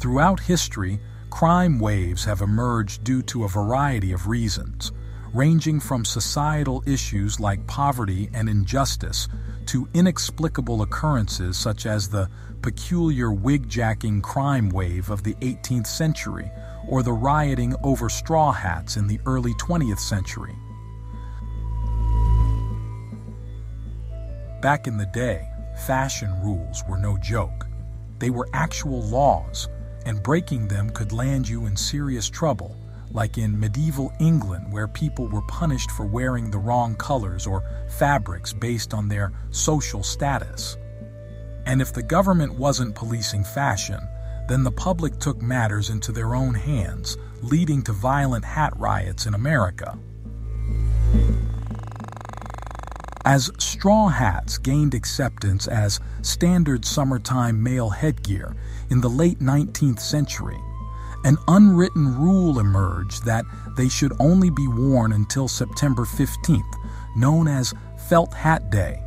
Throughout history, crime waves have emerged due to a variety of reasons, ranging from societal issues like poverty and injustice to inexplicable occurrences such as the peculiar wig-jacking crime wave of the 18th century or the rioting over straw hats in the early 20th century. Back in the day, fashion rules were no joke. They were actual laws, and breaking them could land you in serious trouble like in medieval England, where people were punished for wearing the wrong colors or fabrics based on their social status. And if the government wasn't policing fashion, then the public took matters into their own hands, leading to violent hat riots in America. As straw hats gained acceptance as standard summertime male headgear in the late 19th century, an unwritten rule emerged that they should only be worn until September 15th, known as Felt Hat Day,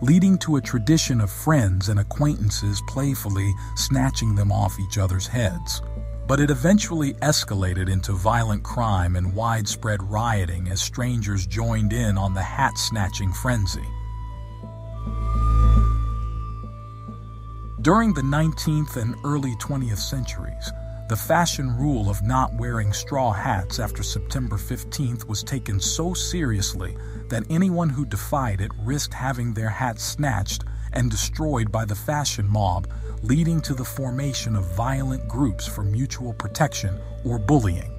leading to a tradition of friends and acquaintances playfully snatching them off each other's heads. But it eventually escalated into violent crime and widespread rioting as strangers joined in on the hat snatching frenzy. During the 19th and early 20th centuries, the fashion rule of not wearing straw hats after September 15th was taken so seriously that anyone who defied it risked having their hat snatched and destroyed by the fashion mob, leading to the formation of violent groups for mutual protection or bullying.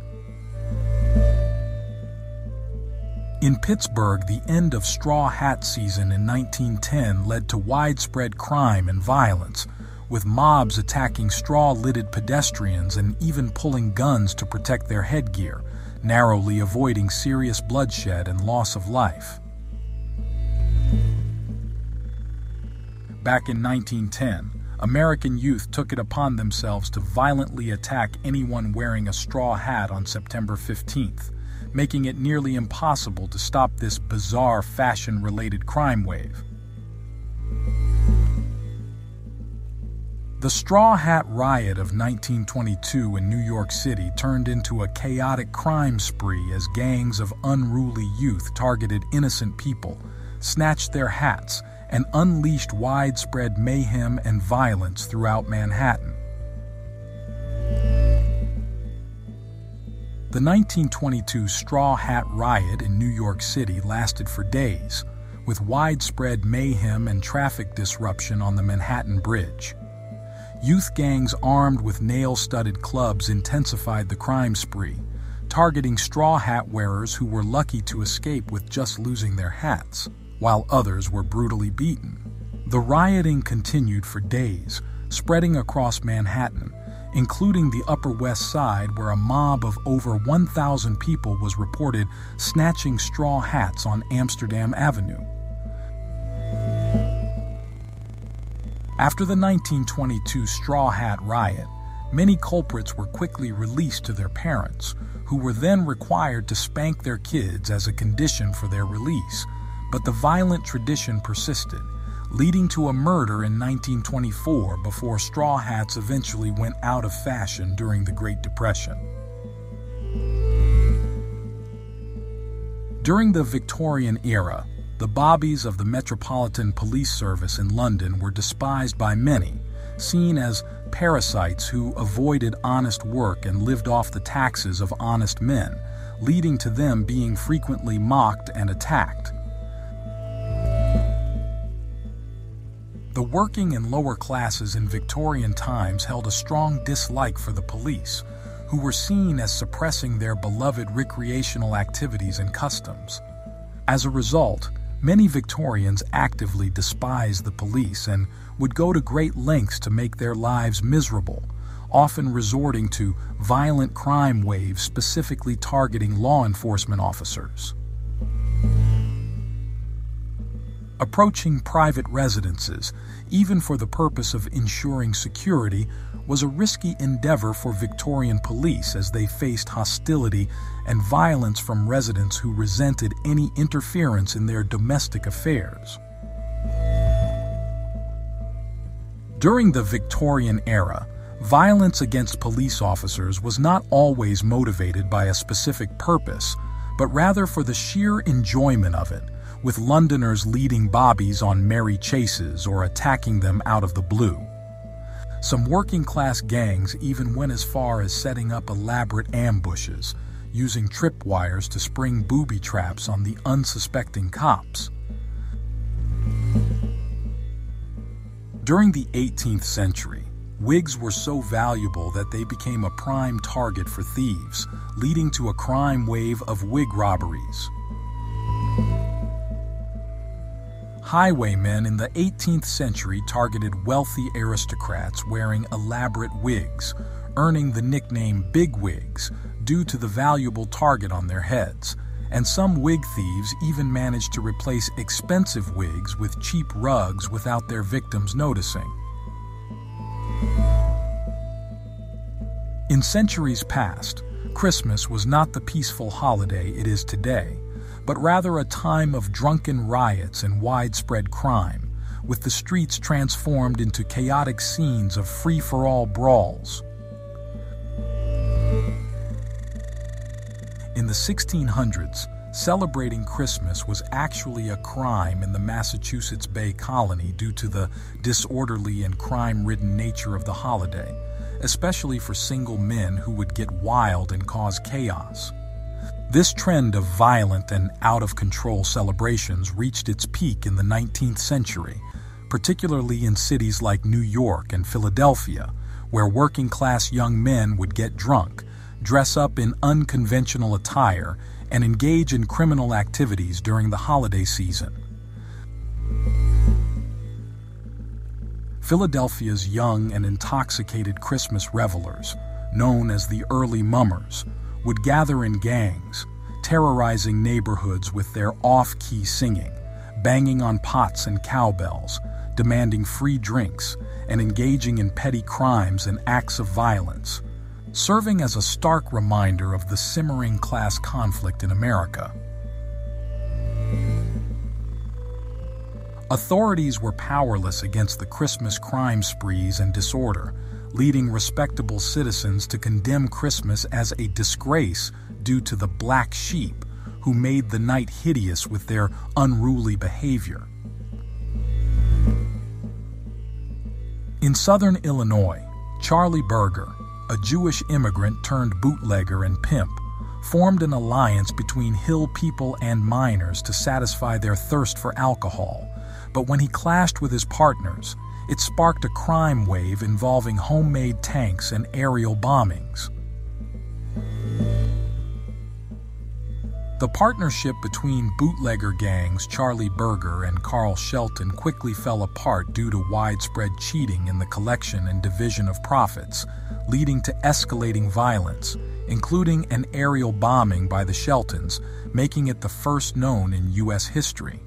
In Pittsburgh, the end of straw hat season in 1910 led to widespread crime and violence, with mobs attacking straw-lidded pedestrians and even pulling guns to protect their headgear, narrowly avoiding serious bloodshed and loss of life. Back in 1910, American youth took it upon themselves to violently attack anyone wearing a straw hat on September 15th, making it nearly impossible to stop this bizarre fashion-related crime wave. The Straw Hat Riot of 1922 in New York City turned into a chaotic crime spree as gangs of unruly youth targeted innocent people, snatched their hats, and unleashed widespread mayhem and violence throughout Manhattan. The 1922 Straw Hat Riot in New York City lasted for days, with widespread mayhem and traffic disruption on the Manhattan Bridge. Youth gangs armed with nail-studded clubs intensified the crime spree, targeting straw hat wearers who were lucky to escape with just losing their hats, while others were brutally beaten. The rioting continued for days, spreading across Manhattan, including the Upper West Side where a mob of over 1,000 people was reported snatching straw hats on Amsterdam Avenue. After the 1922 Straw Hat Riot, many culprits were quickly released to their parents, who were then required to spank their kids as a condition for their release. But the violent tradition persisted, leading to a murder in 1924 before straw hats eventually went out of fashion during the Great Depression. During the Victorian era, the bobbies of the Metropolitan Police Service in London were despised by many, seen as parasites who avoided honest work and lived off the taxes of honest men, leading to them being frequently mocked and attacked. The working and lower classes in Victorian times held a strong dislike for the police, who were seen as suppressing their beloved recreational activities and customs. As a result, Many Victorians actively despised the police and would go to great lengths to make their lives miserable, often resorting to violent crime waves specifically targeting law enforcement officers. Approaching private residences, even for the purpose of ensuring security, was a risky endeavor for Victorian police as they faced hostility and violence from residents who resented any interference in their domestic affairs. During the Victorian era, Violence against police officers was not always motivated by a specific purpose, but rather for the sheer enjoyment of it, with Londoners leading bobbies on merry chases or attacking them out of the blue. Some working-class gangs even went as far as setting up elaborate ambushes, using tripwires to spring booby traps on the unsuspecting cops. During the 18th century, wigs were so valuable that they became a prime target for thieves, leading to a crime wave of wig robberies. Highwaymen in the 18th century targeted wealthy aristocrats wearing elaborate wigs, earning the nickname bigwigs due to the valuable target on their heads, and some wig thieves even managed to replace expensive wigs with cheap rugs without their victims noticing. In centuries past, Christmas was not the peaceful holiday it is today, but rather a time of drunken riots and widespread crime, with the streets transformed into chaotic scenes of free-for-all brawls. In the 1600s, celebrating Christmas was actually a crime in the Massachusetts Bay Colony due to the disorderly and crime-ridden nature of the holiday, especially for single men who would get wild and cause chaos. This trend of violent and out-of-control celebrations reached its peak in the 19th century, particularly in cities like New York and Philadelphia, where working-class young men would get drunk, dress up in unconventional attire, and engage in criminal activities during the holiday season. Philadelphia's young and intoxicated Christmas revelers, known as the early mummers, would gather in gangs, terrorizing neighborhoods with their off-key singing, banging on pots and cowbells, demanding free drinks, and engaging in petty crimes and acts of violence, serving as a stark reminder of the simmering class conflict in America. Authorities were powerless against the Christmas crime sprees and disorder, leading respectable citizens to condemn Christmas as a disgrace due to the black sheep who made the night hideous with their unruly behavior. In southern Illinois, Charlie Birger, a Jewish immigrant turned bootlegger and pimp, formed an alliance between hill people and miners to satisfy their thirst for alcohol. But when he clashed with his partners, it sparked a crime wave involving homemade tanks and aerial bombings. The partnership between bootlegger gangs Charlie Birger and Carl Shelton quickly fell apart due to widespread cheating in the collection and division of profits, leading to escalating violence, including an aerial bombing by the Sheltons, making it the first known in U.S. history.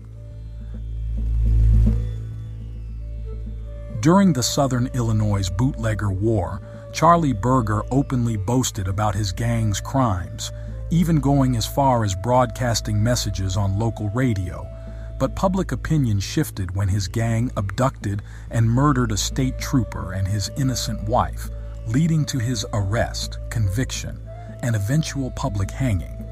During the Southern Illinois Bootlegger War, Charlie Birger openly boasted about his gang's crimes, even going as far as broadcasting messages on local radio. But public opinion shifted when his gang abducted and murdered a state trooper and his innocent wife, leading to his arrest, conviction, and eventual public hanging.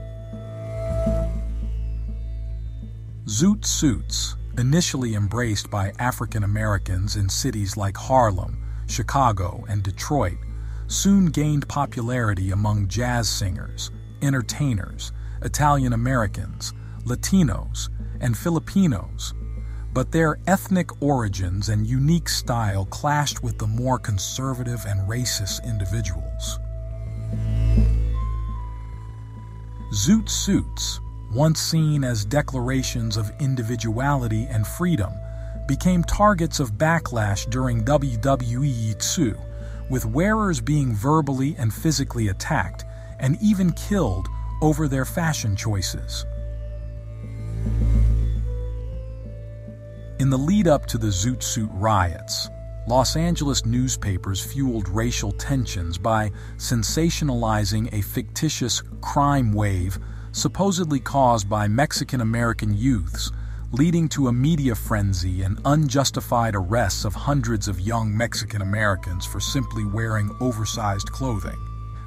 Zoot suits, initially embraced by African Americans in cities like Harlem, Chicago, and Detroit, soon gained popularity among jazz singers, entertainers, Italian Americans, Latinos, and Filipinos, but their ethnic origins and unique style clashed with the more conservative and racist individuals. Zoot suits once seen as declarations of individuality and freedom, became targets of backlash during WWE 2, with wearers being verbally and physically attacked and even killed over their fashion choices. In the lead up to the Zoot Suit riots, Los Angeles newspapers fueled racial tensions by sensationalizing a fictitious crime wave supposedly caused by Mexican American youths leading to a media frenzy and unjustified arrests of hundreds of young Mexican Americans for simply wearing oversized clothing.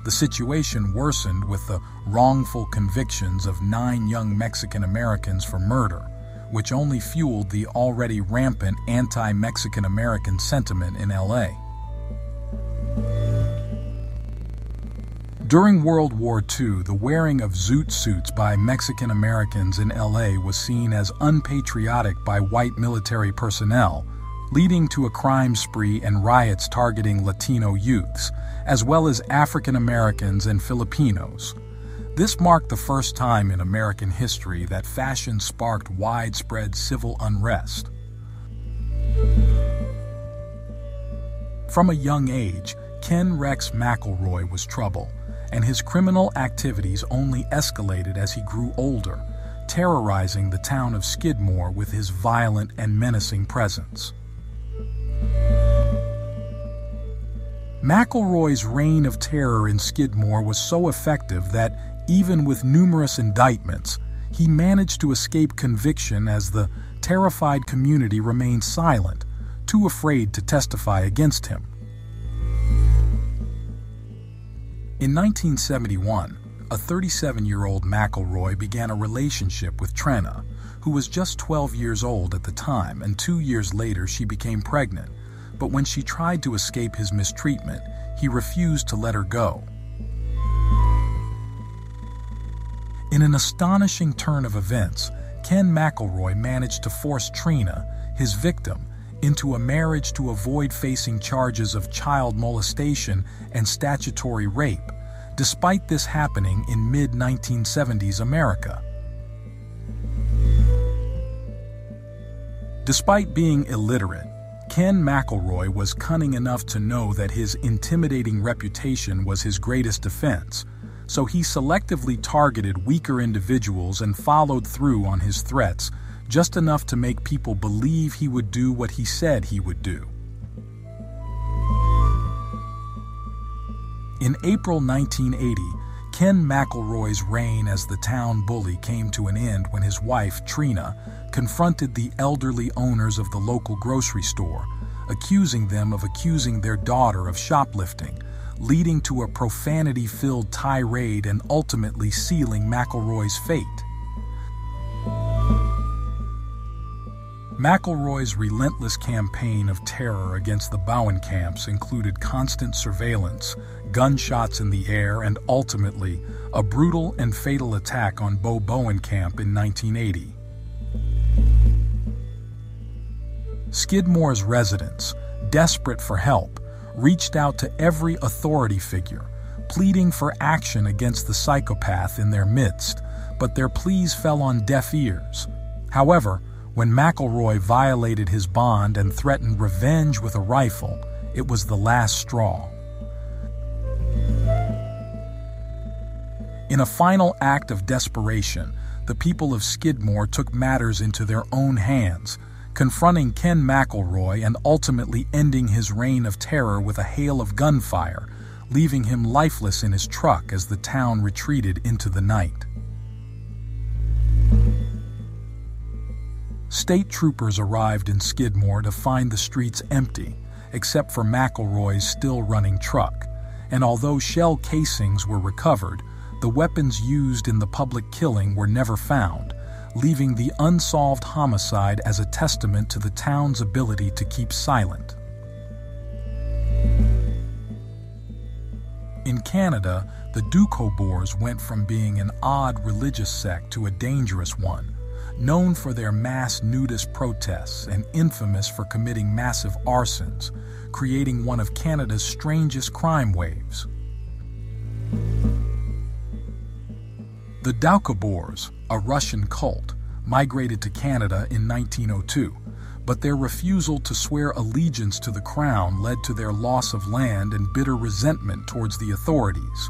The situation worsened with the wrongful convictions of nine young Mexican Americans for murder, which only fueled the already rampant anti Mexican American sentiment in LA. During World War II, the wearing of zoot suits by Mexican Americans in LA was seen as unpatriotic by white military personnel, leading to a crime spree and riots targeting Latino youths, as well as African Americans and Filipinos. This marked the first time in American history that fashion sparked widespread civil unrest. From a young age, Ken Rex McElroy was trouble and his criminal activities only escalated as he grew older, terrorizing the town of Skidmore with his violent and menacing presence. McElroy's reign of terror in Skidmore was so effective that, even with numerous indictments, he managed to escape conviction as the terrified community remained silent, too afraid to testify against him. In 1971, a 37 year old McElroy began a relationship with Trena, who was just 12 years old at the time, and two years later she became pregnant. But when she tried to escape his mistreatment, he refused to let her go. In an astonishing turn of events, Ken McElroy managed to force Trena, his victim, into a marriage to avoid facing charges of child molestation and statutory rape, despite this happening in mid 1970s America. Despite being illiterate, Ken McElroy was cunning enough to know that his intimidating reputation was his greatest defense, so he selectively targeted weaker individuals and followed through on his threats just enough to make people believe he would do what he said he would do. In April 1980, Ken McElroy's reign as the town bully came to an end when his wife, Trena, confronted the elderly owners of the local grocery store, accusing them of accusing their daughter of shoplifting, leading to a profanity filled tirade and ultimately sealing McElroy's fate. McElroy's relentless campaign of terror against the Bowenkamps included constant surveillance, gunshots in the air, and ultimately, a brutal and fatal attack on Bo Bowenkamp in 1980. Skidmore's residents, desperate for help, reached out to every authority figure, pleading for action against the psychopath in their midst, but their pleas fell on deaf ears. However, when McElroy violated his bond and threatened revenge with a rifle, it was the last straw. In a final act of desperation, the people of Skidmore took matters into their own hands, confronting Ken McElroy and ultimately ending his reign of terror with a hail of gunfire, leaving him lifeless in his truck as the town retreated into the night. State troopers arrived in Skidmore to find the streets empty, except for McElroy's still running truck, and although shell casings were recovered, the weapons used in the public killing were never found, leaving the unsolved homicide as a testament to the town's ability to keep silent. In Canada, the Doukhobors went from being an odd religious sect to a dangerous one, known for their mass nudist protests and infamous for committing massive arsons, creating one of Canada's strangest crime waves. The Doukhobors, a Russian cult, migrated to Canada in 1902, but their refusal to swear allegiance to the crown led to their loss of land and bitter resentment towards the authorities.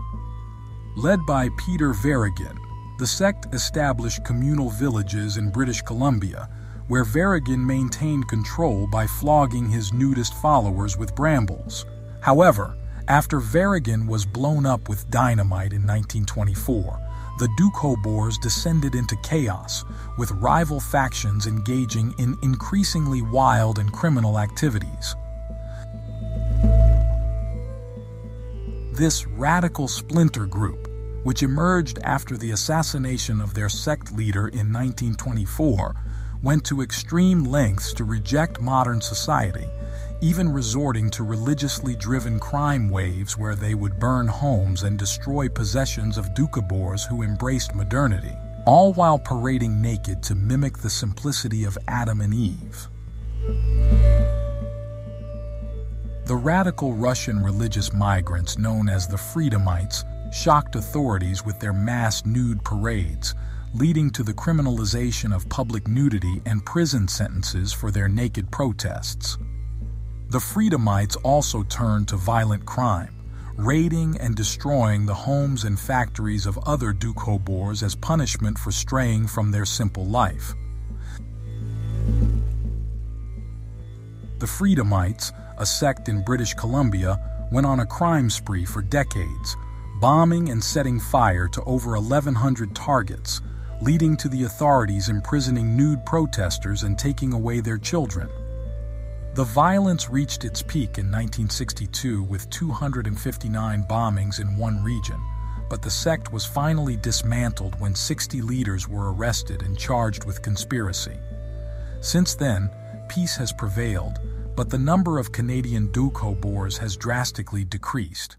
Led by Peter Verigin, the sect established communal villages in British Columbia, where Verigin maintained control by flogging his nudist followers with brambles. However, after Verigin was blown up with dynamite in 1924, the Doukhobors descended into chaos, with rival factions engaging in increasingly wild and criminal activities. This radical splinter group, which emerged after the assassination of their sect leader in 1924, went to extreme lengths to reject modern society, even resorting to religiously driven crime waves where they would burn homes and destroy possessions of Doukhobors who embraced modernity, all while parading naked to mimic the simplicity of Adam and Eve. The radical Russian religious migrants known as the Freedomites shocked authorities with their mass nude parades, leading to the criminalization of public nudity and prison sentences for their naked protests. The Freedomites also turned to violent crime, raiding and destroying the homes and factories of other Doukhobors as punishment for straying from their simple life. The Freedomites, a sect in British Columbia, went on a crime spree for decades, bombing and setting fire to over 1,100 targets, leading to the authorities imprisoning nude protesters and taking away their children. The violence reached its peak in 1962 with 259 bombings in one region, but the sect was finally dismantled when 60 leaders were arrested and charged with conspiracy. Since then, peace has prevailed, but the number of Canadian Doukhobors has drastically decreased.